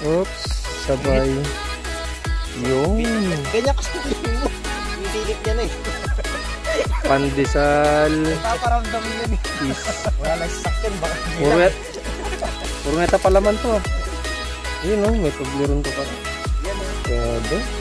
Oops, sabay. Yung Ganyan kasi mo. Sisilip niya na eh. pandesal Paparamdam yan eh. is Wala lang sasakyan baka. Purwet. Purweta palaman to ah. Yun oh, may tubliron to pa. Yan eh. Grabe.